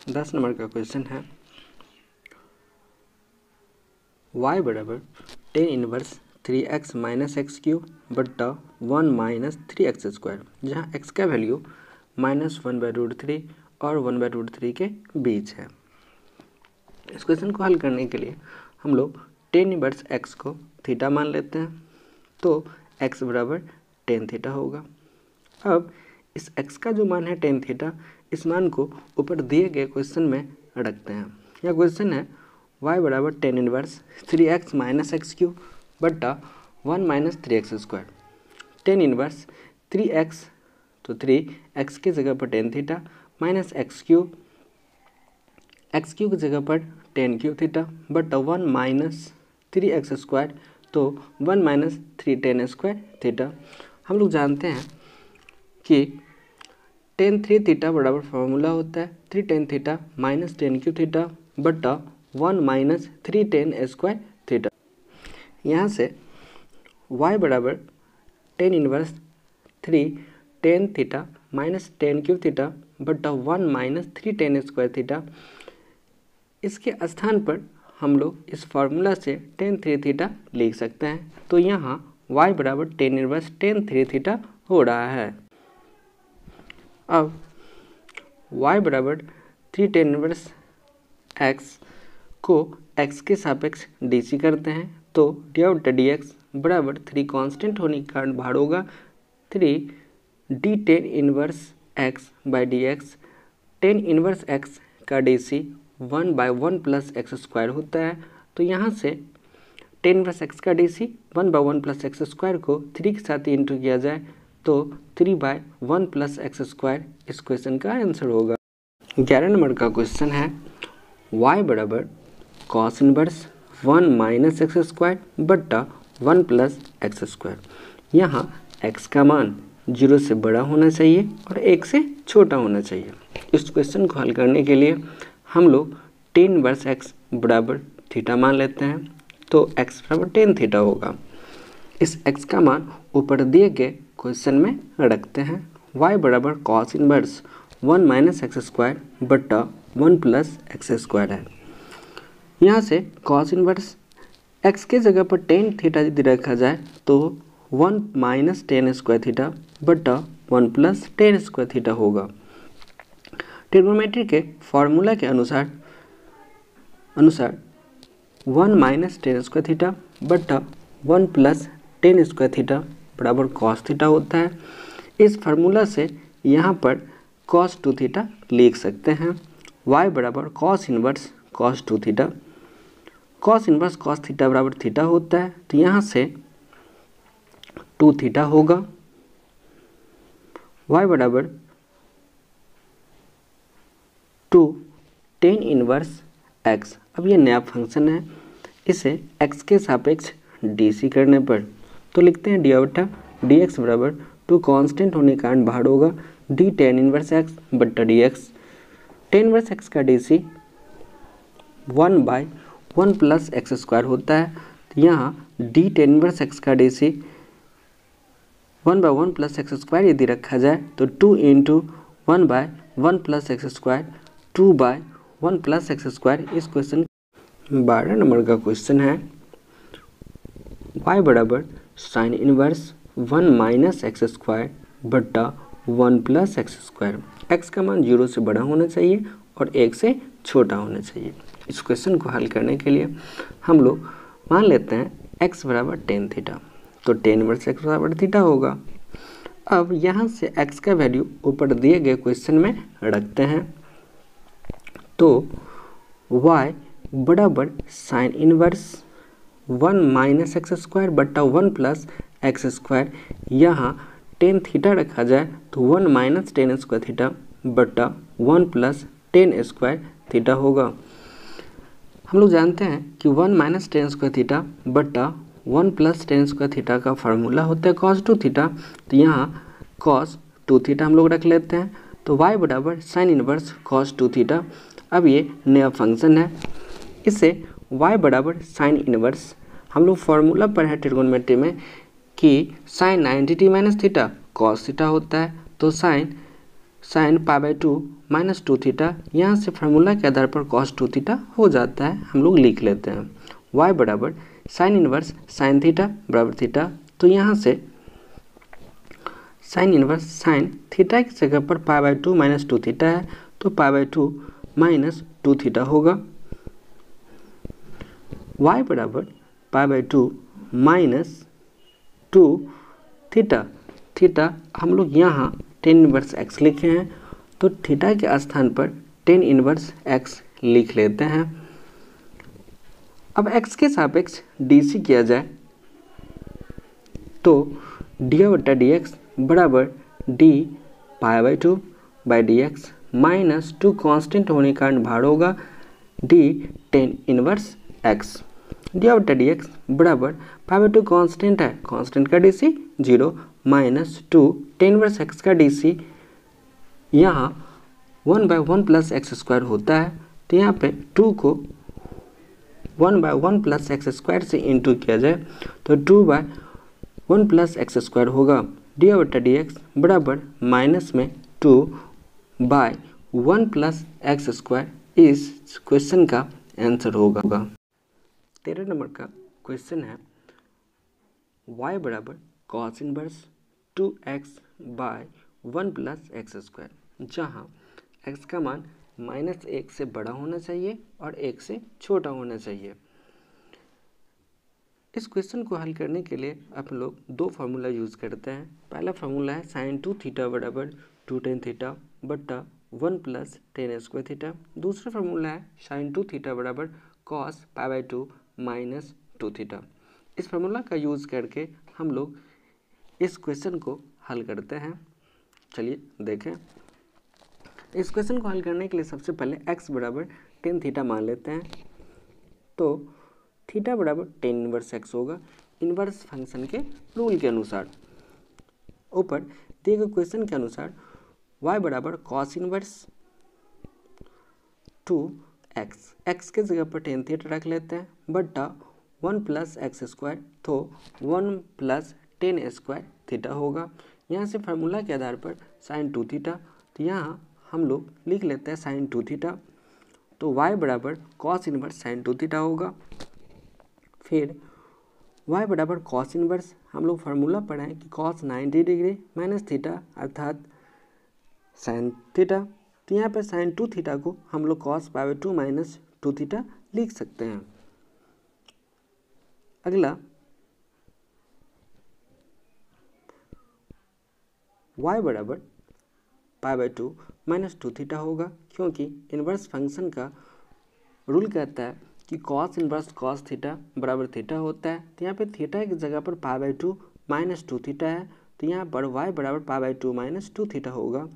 दस नंबर का क्वेश्चन है। y बराबर tan inverse three x minus x cube बट्टा one minus three x square जहाँ x का value minus one by root three और वन बाई रूट थ्री के बीच है। इस क्वेश्चन को हल करने के लिए हम लोग टेन इनवर्स एक्स को थीटा मान लेते हैं तो एक्स बराबर टेन थीटा होगा। अब इस एक्स का जो मान है टेन थीटा इस मान को ऊपर दिए गए क्वेश्चन में रखते हैं। यह क्वेश्चन है वाई बराबर tan inverse three x minus x cube बट्टा one minus three x square tan inverse three x तो थ्री एक्स की जगह पर tan theta minus x cube x cube की जगह पर tan cube theta but one minus three x square तो one minus three tan square theta हम लोग जानते हैं कि टेन थ्री थीटा बराबर फार्मूला होता है। Three tan theta minus tan cube theta बट्टा one minus three tan square theta यहाँ से y बराबर tan inverse three tan theta minus tan cube theta बट्टा one minus three tan square theta इसके स्थान पर हम लोग इस फार्मूला से टेन थ्री थीटा लिख सकते हैं। तो यहाँ y बराबर tan inverse tan three theta हो रहा है। अब y बराबर थ्री टेन इनवर्स x को x के सापेक्ष डीसी करते हैं तो डी आउट डी एक्स बराबर थ्री कांस्टेंट होने के कारण भार होगा। Three D tan inverse x by D x tan inverse x का D C one by one plus x square होता है। तो यहाँ से टेन इनवर्स एक्स का D C one by one plus x square को थ्री के साथ इंटू किया जाए। तो three by one plus x square इस क्वेश्चन का आंसर होगा। ग्यारह नंबर का क्वेश्चन है, y बराबर cos inverse one minus x square बट्टा वन प्लस एक्स स्क्वायर यहाँ एक्स का मान ज़ीरो से बड़ा होना चाहिए और एक से छोटा होना चाहिए। इस क्वेश्चन को हल करने के लिए हम लोग टेन वर्स एक्स बराबर थीटा मान लेते हैं। तो एक्स बराबर टेन थीटा होगा। इस x का मान ऊपर दिए गए क्वेश्चन में रखते हैं। y बराबर cos inverse one minus x square बट्टा वन प्लस एक्स स्क्वायर है। यहाँ से कॉस इनवर्स एक्स के जगह पर टेन थीटा यदि रखा जाए तो one minus tan square theta बटा one plus tan square theta होगा। ट्रिग्नोमेट्री के फॉर्मूला के अनुसार अनुसार one minus tan square theta बटा one plus tan square theta बराबर कॉस थीटा होता है। इस फार्मूला से यहाँ पर कॉस टू थीटा लिख सकते हैं। y बराबर cos inverse cos two theta cos inverse cos theta बराबर थीटा होता है। तो यहाँ से टू थीटा होगा। y बराबर टू टेन इनवर्स x अब ये नया फ़ंक्शन है। इसे x के सापेक्ष डी सी करने पर तो लिखते हैं डी आउटा डी एक्स बराबर टू कॉन्स्टेंट होने के कारण बाहर होगा डी टेन इनवर्स एक्स बट्टा D x tan inverse x का D C one by one plus x square होता है। तो यहाँ डी टेन इनवर्स एक्स का D C one by one plus x square यदि रखा जाए तो two into one by one plus x square two by one plus x square इस क्वेश्चन बारह नंबर का क्वेश्चन है। y बराबर sine inverse one minus x square बट्टा one plus x square x का मान ज़ीरो से बड़ा होना चाहिए और एक से छोटा होना चाहिए। इस क्वेश्चन को हल करने के लिए हम लोग मान लेते हैं एक्स बराबर टेन थीटा तो टेन वर्स एक्स बराबर थीटा होगा। अब यहाँ से एक्स का वैल्यू ऊपर दिए गए क्वेश्चन में रखते हैं। तो वाई बराबर sine inverse one minus x square बट्टा वन प्लस एक्स स्क्वायर। यहाँ टेन थीटा रखा जाए तो one minus tan square theta बट्टा one plus tan square theta होगा। हम लोग जानते हैं कि one minus tan square theta बट्टा one plus tan square theta का फार्मूला होता है कॉस टू थीटा तो यहाँ कॉस टू थीटा हम लोग रख लेते हैं। तो वाई बराबर sine inverse cos two theta अब ये नया फ़ंक्शन है। इसे वाई बराबर साइन इनवर्स हम लोग फार्मूला पर है ट्रिगोनमेट्री में कि sine ninety T minus theta cos theta होता है तो sine sine pi by two minus two theta यहाँ से फार्मूला के आधार पर कॉस टू थीटा हो जाता है, हम लोग लिख लेते हैं। वाई बराबर साइन इनवर्स साइन थीटा बराबर थीटा तो यहाँ से साइन इनवर्स साइन थीटा की जगह पर pi by two minus two theta है तो pi by two minus two theta होगा। वाई बराबर pi by two minus two theta theta हम लोग यहाँ टेन इनवर्स एक्स लिखे हैं तो थीटा के स्थान पर टेन इनवर्स एक्स लिख लेते हैं। अब एक्स के सापेक्ष डीसी किया जाए तो डी बटा डी एक्स बराबर d pi by two by d x minus two constant होने के कारण भार होगा d tan inverse x d बटा डी एक्स बराबर फाइव टू कॉन्स्टेंट है। कॉन्स्टेंट का D C zero minus two. Tan inverse x का डी सी यहाँ one by one plus x square होता है। तो यहाँ पे टू को one by one plus x square से इंटू किया जाए तो two by one plus x square होगा। डी बटा डी एक्स बराबर माइनस में two by one plus x square इस क्वेश्चन का आंसर होगा। तेरह नंबर का क्वेश्चन है, y बराबर cos inverse two x by one plus x square जहाँ x का मान माइनस एक से बड़ा होना चाहिए और एक से छोटा होना चाहिए। इस क्वेश्चन को हल करने के लिए आप लोग दो फार्मूला यूज़ करते हैं। पहला फार्मूला है साइन टू थीटा बराबर टू टेन थीटा बट्टा one plus tan square theta दूसरा फार्मूला है साइन टू थीटा बराबर cos pi by two minus two theta. इस फार्मूला का यूज़ करके हम लोग इस क्वेश्चन को हल करते हैं। चलिए देखें। इस क्वेश्चन को हल करने के लिए सबसे पहले x बराबर टेन थीटा मान लेते हैं। तो थीटा बराबर टेन इनवर्स एक्स होगा। इनवर्स फ़ंक्शन के रूल के अनुसार। ऊपर दिए गए क्वेश्चन के अनुसार y बराबर cos inverse two x x के जगह पर टेन थीटा रख लेते हैं, बट्टा वन प्लस एक्स स्क्वायर तो one plus tan square theta होगा। यहाँ से फार्मूला के आधार पर साइन टू थीटा तो यहाँ हम लोग लिख लेते हैं साइन टू थीटा तो y बराबर cos inverse sine two theta होगा। फिर y बराबर कॉस इनवर्स हम लोग फार्मूला पढ़ाएँ कि कॉस 90 डिग्री माइनस थीटा अर्थात साइन थीटा तो यहाँ पर साइन टू थीटा को हम लोग cos power two minus two theta लिख सकते हैं। अगला, y बराबर pi by two minus two theta होगा क्योंकि इन्वर्स फ़ंक्शन का रूल कहता है कि कॉस इन्वर्स कॉस थीटा बराबर थीटा होता है। तो यहाँ पे थीटा की जगह पर pi by two minus two theta है। तो यहाँ पर वाई बराबर pi by two minus two theta होगा।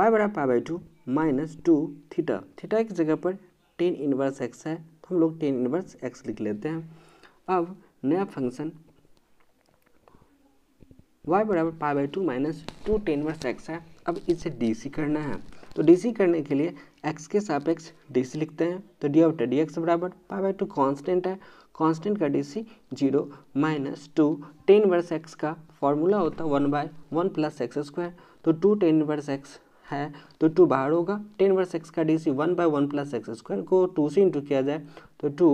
वाई बराबर pi by two minus two theta. Theta की जगह पर टेन इनवर्स एक्स है तो हम लोग टेन इनवर्स एक्स लिख लेते हैं। अब नया फ़ंक्शन वाई बराबर pi by two minus two tan inverse x है। अब इसे डी सी करना है। तो डी सी करने के लिए एक्स के सापेक्ष डी सी लिखते हैं। तो डी ऑफ़ डी एक्स बराबर पाई बाई टू कॉन्स्टेंट है। कॉन्स्टेंट का D C zero minus two tan inverse x का फॉर्मूला होता है one by one plus x square तो टू टेन वर्स एक्स है तो टू बाहर होगा। टेन वर्स एक्स का D C one by one plus x square को टू से इंटू किया जाए तो टू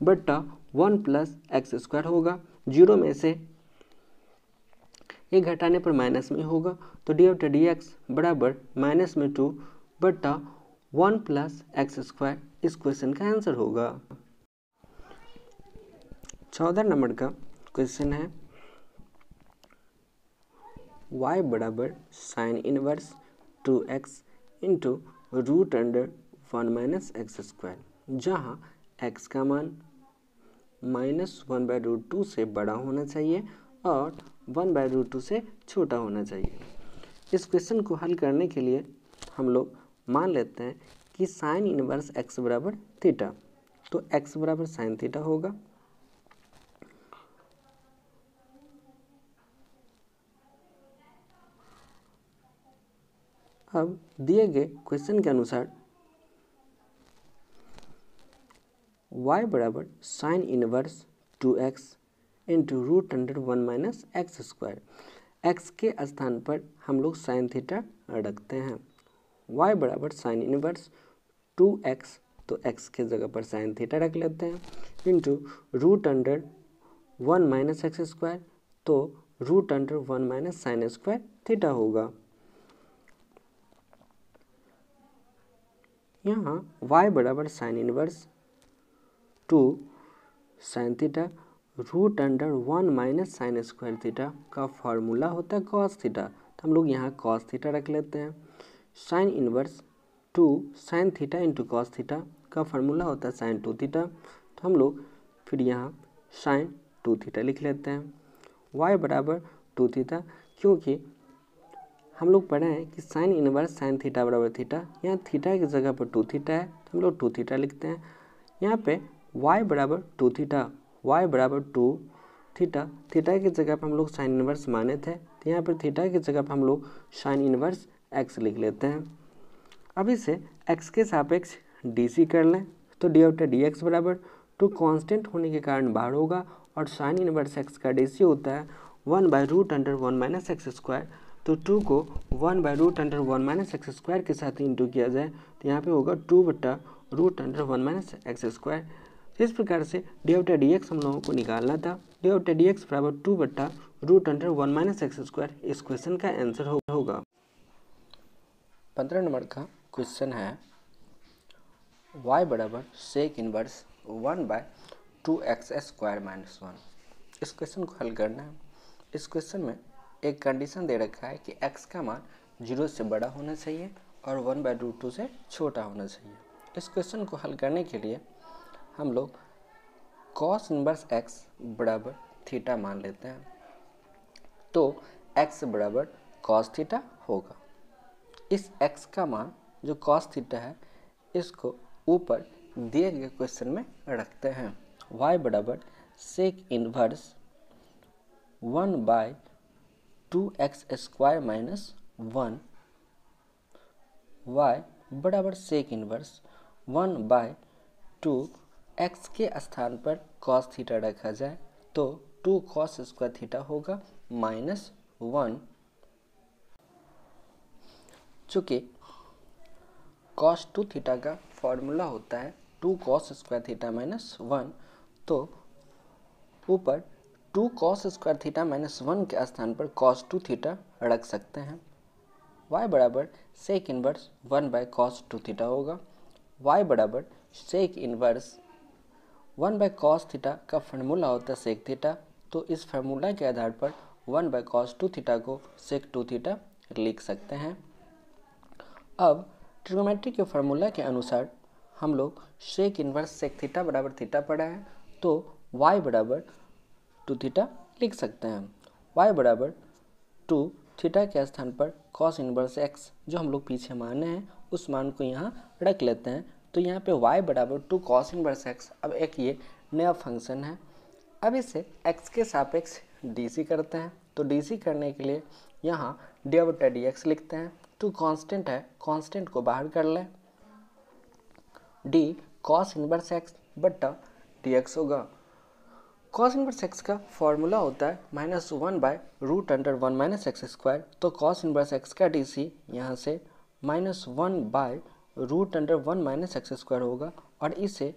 बट्टा वन प्लस एक्स स्क्वायर होगा। ज़ीरो में से ये घटाने पर माइनस में होगा तो डी ऑफ़ डी एक्स बराबर माइनस में टू बट्टा वन प्लस एक्स स्क्वायर इस क्वेश्चन का आंसर होगा। चौदह नंबर का क्वेश्चन है, y बराबर sine inverse two x into root under one minus x square जहाँ एक्स का मान minus one by root two से बड़ा होना चाहिए और वन बाय रूट टू से छोटा होना चाहिए। इस क्वेश्चन को हल करने के लिए हम लोग मान लेते हैं कि साइन इनवर्स एक्स बराबर थीटा तो एक्स बराबर साइन थीटा होगा। अब दिए गए क्वेश्चन के अनुसार y बराबर sine inverse two x into root under one minus x square x के स्थान पर हम लोग साइन थीटा रखते हैं। y बराबर साइन इनवर्स टू एक्स तो x के जगह पर साइन थीटा रख लेते हैं। Into root under one minus x square तो root under one minus sine square theta होगा। यहाँ y बराबर sine inverse two sine theta root under one minus sine square theta का फॉर्मूला होता है कॉस थीटा तो हम लोग यहाँ कॉस थीटा रख लेते हैं। Sine inverse two sine theta into cos theta का फार्मूला होता है साइन टू थीटा तो हम लोग फिर यहाँ साइन टू थीटा लिख लेते हैं। y बराबर टू थीटा क्योंकि हम लोग पढ़े हैं कि साइन इनवर्स साइन थीटा बराबर थीटा यहाँ थीटा की जगह पर टू थीटा है तो हम लोग टू थीटा लिखते हैं। यहाँ पे y बराबर टू थीटा y बराबर टू थीटा थीटा की जगह पर हम लोग साइन इनवर्स माने थे तो यहाँ पर थीटा की जगह पर हम लोग साइन इनवर्स x लिख लेते हैं। अब इसे x के सापेक्ष डीसी कर लें तो डी ऑफ़ डी एक्स बराबर टू कॉन्स्टेंट होने के कारण बाहर होगा, और साइन इनवर्स एक्स का डीसी होता है one by root under one minus x square तो टू को one by root under one minus x square के साथ इंटू किया जाए तो यहाँ पे होगा टू बट्टा root under one minus x square इस प्रकार से डी ऑफ़ डी एक्स हम लोगों को निकालना था। डी ऑफ़ डी एक्स बराबर टू बट्टा root under one minus x square इस क्वेश्चन का आंसर होगा। पंद्रह नंबर का क्वेश्चन है वाई बराबर sec inverse one by two x square minus one इस क्वेश्चन को हल करना है। इस क्वेश्चन में एक कंडीशन दे रखा है कि x का मान ज़ीरो से बड़ा होना चाहिए और वन बाय रूट टू से छोटा होना चाहिए। इस क्वेश्चन को हल करने के लिए हम लोग कॉस इनवर्स x बराबर थीटा मान लेते हैं। तो x बराबर कॉस थीटा होगा। इस x का मान जो कॉस थीटा है, इसको ऊपर दिए गए क्वेश्चन में रखते हैं। y बराबर sec inverse one by two x square minus one y बराबर sec inverse one by two x के स्थान पर कॉस थीटा रखा जाए तो टू कॉस स्क्वायर थीटा होगा माइनस वन। चूँकि कॉस टू थीटा का फॉर्मूला होता है two cos square theta minus one तो ऊपर two cos square theta minus one के स्थान पर कॉस टू थीटा रख सकते हैं। Y बराबर sec inverse one by cos two theta होगा। Y बराबर sec inverse one by cos theta का फार्मूला होता है सेक थीटा तो इस फार्मूला के आधार पर one by cos two theta को सेक टू थीटा लिख सकते हैं। अब ट्रिगोमेट्री के फार्मूला के अनुसार हम लोग सेक इनवर्स सेक थीटा बराबर थीटा पढ़ा है। तो y बराबर टू थीटा लिख सकते हैं। y बराबर टू थीटा के स्थान पर कॉस इनवर्स x, जो हम लोग पीछे माने हैं, उस मान को यहाँ रख लेते हैं। तो यहाँ पे y बराबर टू कॉस इनवर्स एक्स अब एक ये नया फ़ंक्शन है। अब इसे x के सापेक्ष डीसी करते हैं। तो डीसी करने के लिए यहाँ डी बटा डी एक्स लिखते हैं। टू कांस्टेंट है कांस्टेंट को बाहर कर लें। डी कॉस इनवर्स एक्स बटा डी एक्स होगा। कॉस इनवर्स एक्स का फॉर्मूला होता है minus one by root under one minus x square तो कॉस इनवर्स एक्स का डी सी यहाँ से minus one by root under one minus x square होगा और इसे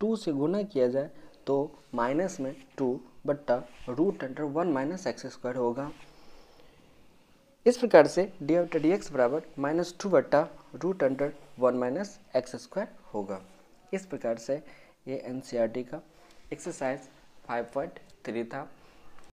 टू से गुना किया जाए तो माइनस में टू बट्टा root under one minus x square होगा। इस प्रकार से डी ऑफ़ डी एक्स बराबर माइनस टू बट्टा root under one minus x square होगा। इस प्रकार से ये एन का एक्सरसाइज फाइव पॉइंट थ्री था